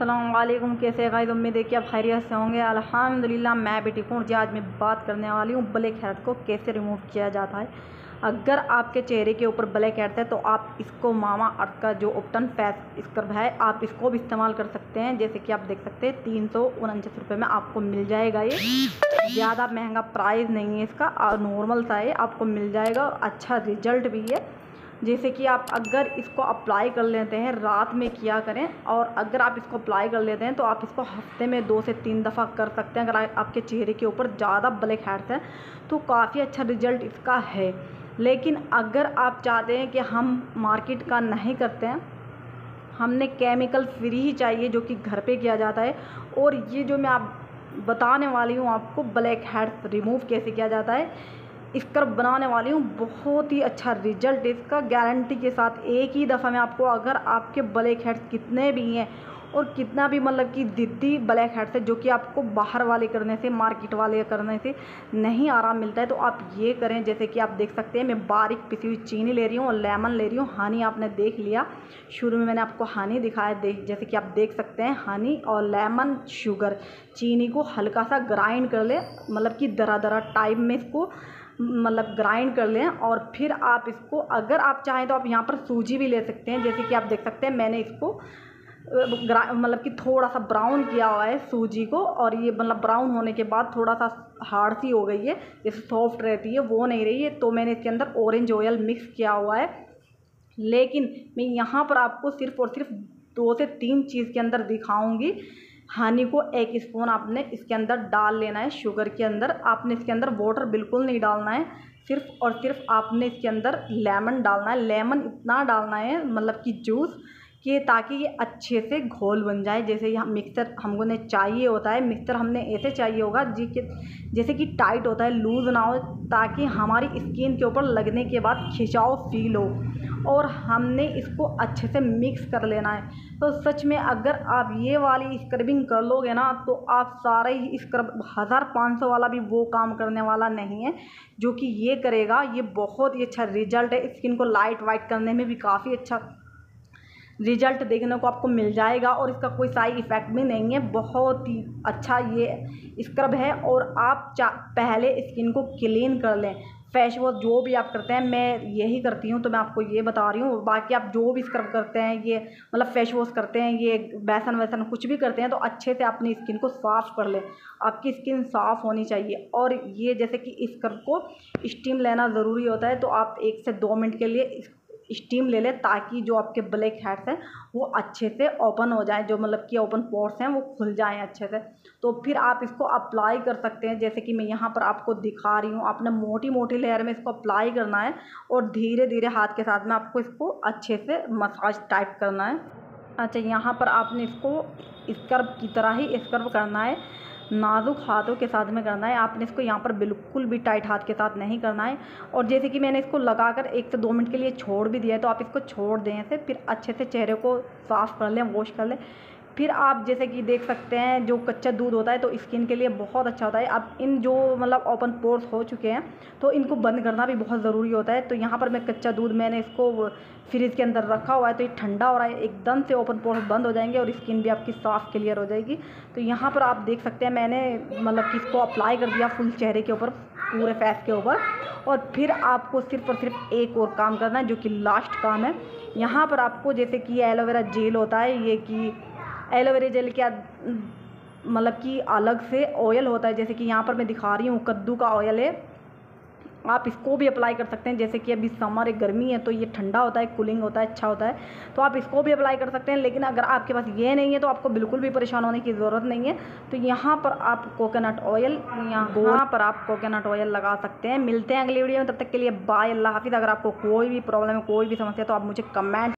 असलम कैसे गाइस? उम्मीद है कि आप खैरियत से होंगे। अल्हम्दुलिल्लाह, मैं भी ठीक हूँ। जी, आज मैं बात करने वाली हूँ ब्लैक हेड को कैसे रिमूव किया जाता है। अगर आपके चेहरे के ऊपर ब्लैक हेड है तो आप इसको मामा अर्थ का जो उपटन फेस स्क्रब है, आप इसको भी इस्तेमाल कर सकते हैं। जैसे कि आप देख सकते हैं, तीन सौ उनचास रुपये में आपको मिल जाएगा ये। ज़्यादा महँगा प्राइस नहीं है इसका और नॉर्मल सा है, आपको मिल जाएगा। और अच्छा रिज़ल्ट भी है। जैसे कि आप अगर इसको अप्लाई कर लेते हैं, रात में किया करें और अगर आप इसको अप्लाई कर लेते हैं तो आप इसको हफ़्ते में दो से तीन दफ़ा कर सकते हैं, अगर आपके चेहरे के ऊपर ज़्यादा ब्लैक हेड्स हैं तो काफ़ी अच्छा रिज़ल्ट इसका है। लेकिन अगर आप चाहते हैं कि हम मार्केट का नहीं करते हैं, हमने केमिकल फ्री ही चाहिए जो कि घर पे किया जाता है, और ये जो मैं आप बताने वाली हूँ आपको ब्लैक हेड्स रिमूव कैसे किया जाता है स्क्रब बनाने वाली हूँ। बहुत ही अच्छा रिज़ल्ट इसका। गारंटी के साथ एक ही दफ़ा में आपको अगर आपके ब्लैक हेड्स कितने भी हैं और कितना भी मतलब कि दिद्दी ब्लैक हेड्स है जो कि आपको बाहर वाले करने से मार्केट वाले करने से नहीं आराम मिलता है तो आप ये करें। जैसे कि आप देख सकते हैं, मैं बारीक पिसी हुई चीनी ले रही हूँ और लेमन ले रही हूँ। हनी आपने देख लिया। शुरू में मैंने आपको हनी दिखाया। देख, जैसे कि आप देख सकते हैं हनी और लेमन शुगर चीनी को हल्का सा ग्राइंड कर ले। मतलब कि दरा दरा टाइप में इसको मतलब ग्राइंड कर लें और फिर आप इसको, अगर आप चाहें तो आप यहाँ पर सूजी भी ले सकते हैं, जैसे कि आप देख सकते हैं, मैंने इसको मतलब कि थोड़ा सा ब्राउन किया हुआ है सूजी को और ये मतलब ब्राउन होने के बाद थोड़ा सा हार्ड सी हो गई है जैसे सॉफ्ट रहती है, वो नहीं रही है तो मैंने इसके अंदर ऑरेंज ऑयल मिक्स किया हुआ है। लेकिन मैं यहाँ पर आपको सिर्फ़ और सिर्फ़ दो से तीन चीज़ के अंदर दिखाऊँगी। हनी को एक स्पून आपने इसके अंदर डाल लेना है, शुगर के अंदर। आपने इसके अंदर वाटर बिल्कुल नहीं डालना है, सिर्फ़ और सिर्फ़ आपने इसके अंदर लेमन डालना है। लेमन इतना डालना है मतलब कि जूस कि ताकि ये अच्छे से घोल बन जाए। जैसे यहाँ मिक्सर हमको ने चाहिए होता है मिक्सर हमने ऐसे चाहिए होगा जी के, जैसे कि टाइट होता है लूज़ ना हो, ताकि हमारी स्किन के ऊपर लगने के बाद खिंचाव फील हो। और हमने इसको अच्छे से मिक्स कर लेना है। तो सच में अगर आप ये वाली स्क्रबिंग कर लोगे ना तो आप सारे ही स्क्रब हज़ार पाँच सौ वाला भी वो काम करने वाला नहीं है, जो कि ये करेगा। ये बहुत ही अच्छा रिज़ल्ट है। स्किन को लाइट वाइट करने में भी काफ़ी अच्छा रिज़ल्ट देखने को आपको मिल जाएगा और इसका कोई साइड इफ़ेक्ट भी नहीं है। बहुत ही अच्छा ये स्क्रब है और आप पहले स्किन को क्लीन कर लें। फेस वॉश जो भी आप करते हैं, मैं यही करती हूँ तो मैं आपको ये बता रही हूँ। बाकी आप जो भी स्क्रब करते हैं, ये मतलब फेस वॉश करते हैं, ये बेसन वैसन कुछ भी करते हैं तो अच्छे से अपनी स्किन को साफ़ कर लें। आपकी स्किन साफ़ होनी चाहिए। और ये जैसे कि स्क्रब को स्टीम लेना ज़रूरी होता है तो आप एक से दो मिनट के लिए स्टीम ले लें ताकि जो आपके ब्लैक हेड्स हैं, वो अच्छे से ओपन हो जाए, जो मतलब कि ओपन पोर्स हैं, वो खुल जाएँ अच्छे से। तो फिर आप इसको अप्लाई कर सकते हैं। जैसे कि मैं यहाँ पर आपको दिखा रही हूँ, आपने मोटी मोटी लेयर में इसको अप्लाई करना है और धीरे धीरे हाथ के साथ में आपको इसको अच्छे से मसाज टाइप करना है। अच्छा यहाँ पर आपने इसको स्क्रब की तरह ही स्क्रब करना है। नाजुक हाथों के साथ में करना है। आपने इसको यहाँ पर बिल्कुल भी टाइट हाथ के साथ नहीं करना है। और जैसे कि मैंने इसको लगाकर एक से दो मिनट के लिए छोड़ भी दिया है तो आप इसको छोड़ दें ऐसे फिर अच्छे से चेहरे को साफ़ कर लें वॉश कर लें। फिर आप जैसे कि देख सकते हैं, जो कच्चा दूध होता है तो स्किन के लिए बहुत अच्छा होता है। अब इन जो मतलब ओपन पोर्स हो चुके हैं तो इनको बंद करना भी बहुत ज़रूरी होता है। तो यहाँ पर मैं कच्चा दूध मैंने इसको फ्रिज के अंदर रखा हुआ है तो ये ठंडा हो रहा है, एकदम से ओपन पोर्स बंद हो जाएँगे और स्किन भी आपकी साफ़ क्लियर हो जाएगी। तो यहाँ पर आप देख सकते हैं, मैंने मतलब कि इसको अप्लाई कर दिया फुल चेहरे के ऊपर, पूरे फेस के ऊपर। और फिर आपको सिर्फ़ और सिर्फ़ एक और काम करना है, जो कि लास्ट काम है। यहाँ पर आपको जैसे कि एलोवेरा जेल होता है, ये कि एलोवेरा जेल क्या मतलब कि अलग से ऑयल होता है जैसे कि यहाँ पर मैं दिखा रही हूँ कद्दू का ऑयल है। आप इसको भी अप्लाई कर सकते हैं जैसे कि अभी समर है गर्मी है तो ये ठंडा होता है कूलिंग होता है अच्छा होता है। तो आप इसको भी अप्लाई कर सकते हैं लेकिन अगर आपके पास ये नहीं है तो आपको बिल्कुल भी परेशान होने की ज़रूरत नहीं है। तो यहाँ पर आप कोकोनट ऑयल यहाँ पर आप कोकोनट ऑयल लगा सकते हैं। मिलते हैं अगली वीडियो में तब तक के लिए बाय अल्लाह हाफिज़। अगर आपको कोई भी प्रॉब्लम है कोई भी समस्या तो आप मुझे कमेंट